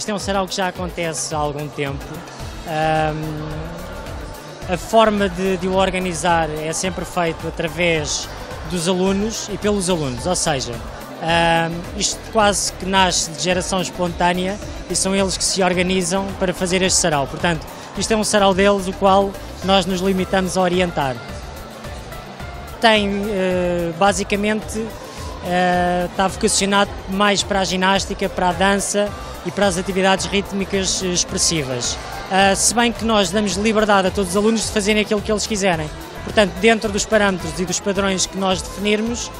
Isto é um sarau que já acontece há algum tempo. Um, a forma de, de, o organizar é sempre feito através dos alunos e pelos alunos, ou seja, um, isto quase que nasce de geração espontânea e são eles que se organizam para fazer este sarau. Portanto, isto é um sarau deles, o qual nós nos limitamos a orientar. Tem, uh, basicamente, está vocacionado mais para a ginástica, para a dança e para as atividades rítmicas expressivas. Uh, se bem que nós damos liberdade a todos os alunos de fazerem aquilo que eles quiserem. Portanto, dentro dos parâmetros e dos padrões que nós definirmos, uh,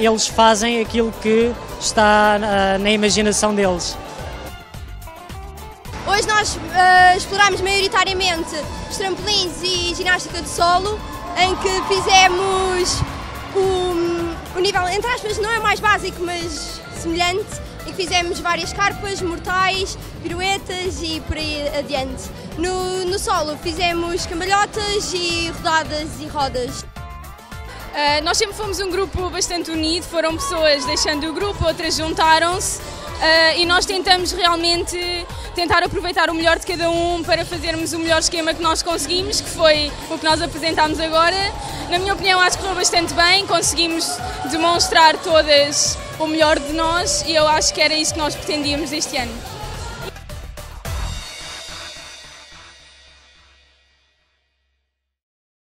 eles fazem aquilo que está na imaginação deles. Hoje nós exploramos maioritariamente os trampolins e ginástica de solo, em que fizemos o nível, entre aspas, não é mais básico, mas semelhante, em que fizemos várias carpas, mortais, piruetas e por aí adiante. No, no solo fizemos cambalhotas e rodadas e rodas. Uh, nós sempre fomos um grupo bastante unido, foram pessoas deixando o grupo, outras juntaram-se uh, e nós tentamos realmente tentar aproveitar o melhor de cada um para fazermos o melhor esquema que nós conseguimos, que foi o que nós apresentámos agora. Na minha opinião, acho que correu bastante bem, conseguimos demonstrar todas o melhor de nós e eu acho que era isso que nós pretendíamos este ano.